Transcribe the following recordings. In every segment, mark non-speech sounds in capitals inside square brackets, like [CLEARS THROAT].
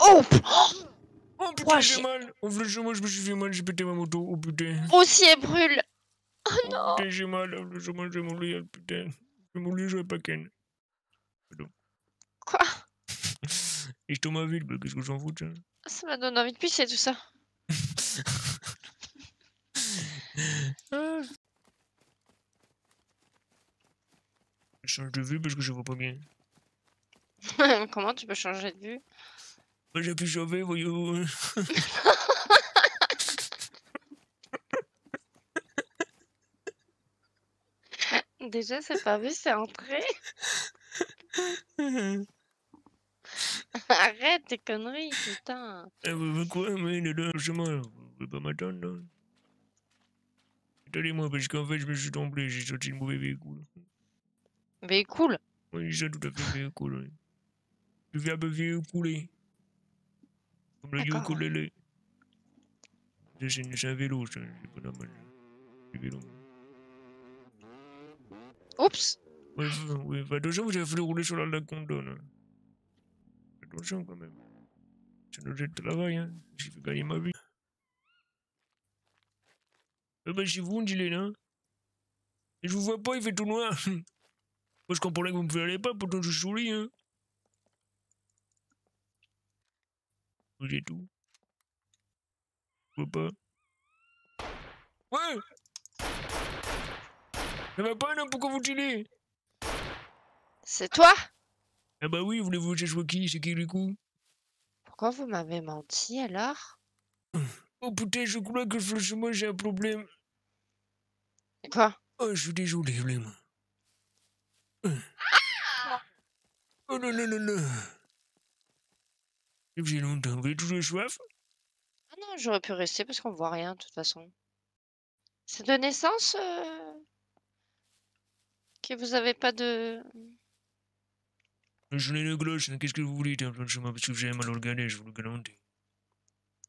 Oh Oh putain, Ouah, j'ai j'ai- mal. Oh, franchement, je me suis fait mal, j'ai pété ma moto. Oh putain. Aussi elle brûle. Oh Oh, non. putain, j'ai mal. Oh, franchement, j'ai mon lit, oh, putain. J'ai mon lit, je vais pas ken. Quoi? Et je tombe à vide, bah, qu'est-ce que j'en fous, tiens. Ça m'a donné envie de pisser tout ça. [LAUGHS] Je change de vue parce que je vois pas bien. [LAUGHS] Comment tu peux changer de vue? J'ai pu sauver, voyons. [LAUGHS] Déjà c'est pas vu, c'est entré. Arrête tes conneries, putain. Eh, bah, quoi, mais là, là, chez moi, vous pouvez pas m'attendre, là. Attendez-moi, parce qu'en fait, je me suis tombé, j'ai sorti le mauvais véhicule. Mais cool. Oui, j'ai tout à fait véhicule. Je viens me véhiculer. Comme le ukulélé. C'est un vélo, c'est pas normal. C'est un vélo. Oups. Ouais, ouais, fais attention, vous avez fait rouler sur la laconde, là. Attention, quand même. C'est notre travail, hein. J'ai fait gagner ma vie. Eh ben, c'est vous, on dit les nains. Et je vous vois pas, il fait tout noir. [LAUGHS] Moi, je comprenais que vous me verriez pas, pourtant je souris, hein. Êtes tout. Je vois pas. Ouais Ça va pas, non? Pourquoi vous tirez C'est toi? Ah bah oui, voulez-vous que je qui? C'est qui, du coup? Pourquoi vous m'avez menti alors? [CLEARS THROAT] Oh putain, je crois que franchement, j'ai un problème. Quoi? Oh, je suis désolé, vraiment. [CLEARS THROAT] Oh non, non, non, non. J'ai longtemps, vous avez toujours soif Ah non, j'aurais pu rester parce qu'on voit rien de toute façon. C'est de naissance euh, que vous avez pas de... Je n'ai le gloche, qu'est-ce que vous voulez, hein, franchement, parce que j'ai mal organisé, je vous le garantis.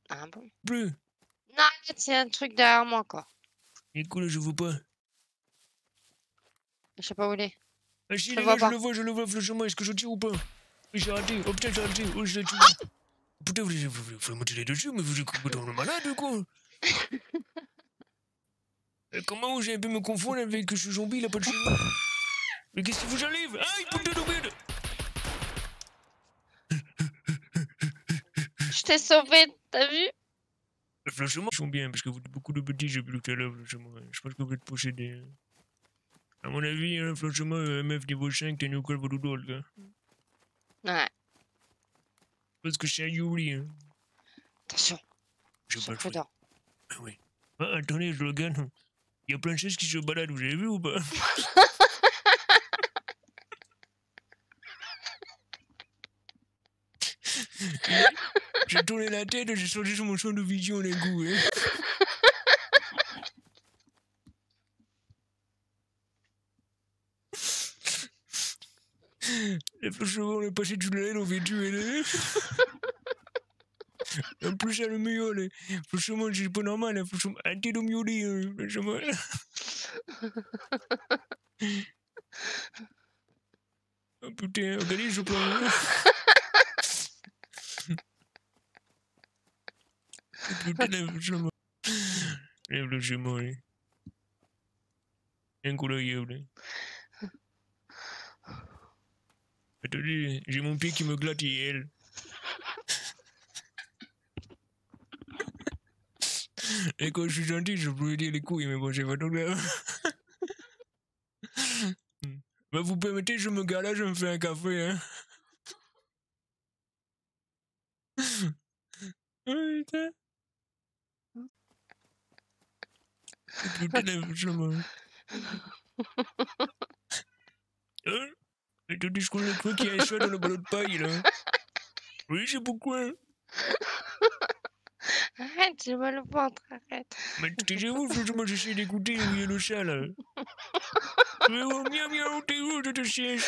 Ah bon? Plus, Non, c'est un truc derrière moi quoi. écoute, je vois pas. Je sais pas où il est. Ah si, Je les vois je pas. le vois, je le vois, franchement, est-ce que je tire ou pas? Oui, j'ai raté, oh putain, j'ai raté, oh, j'ai raté. Putain, vous, vous me tirez dessus, mais vous êtes complètement malade, ou quoi [LAUGHS] Comment j'ai pu me confondre avec ce zombie, il a pas de cheveux? Mais qu'est-ce qui vous arrive? Aïe, putain de merde Je t'ai sauvé, t'as vu? Franchement, ils sont bien, parce que vous êtes beaucoup de petits, j'ai vu tout à l'heure, franchement. hein. Je pense que vous êtes possédés. À mon avis, hein, franchement, euh, MF niveau 5, t'es une quoi, votre doigt, gars. Ouais, Parce que c'est un Yuri, hein. attention, Je pas le. Ah oui. Ah, attendez, je regarde. Il y a plein de choses qui se baladent, vous avez vu ou pas? [LAUGHS] J'ai tourné la tête, j'ai changé sur mon champ de vision d'un coup. Hein. Et franchement, on est passé tout l'aile, on fait tuer les... [LAUGHS] En plus, ça le miaule. hein. Franchement, c'est pas normal. hein. Franchement, arrêtez de hein. Franchement. Oh [LAUGHS] putain, regardez, je prends. hein. [LAUGHS] Putain, franchement. Franchement, hein. Incroyable. hein. J'ai mon pied qui me glatte hier. Et quand je suis gentil, je peux dire les couilles, mais bon, j'ai pas tout bah, vous permettez, je me gare je me fais un café, hein. Putain. Mais tu dis je connais quoi qu'il y a un chat dans le ballon de paille, là Oui, c'est pourquoi Arrête, j'ai mal au ventre, arrête. Mais taisez-vous, franchement, j'essaie d'écouter où il y a le chat, là. [LAUGHS] Mais oh, miaou, miaou, t'es où, je te siège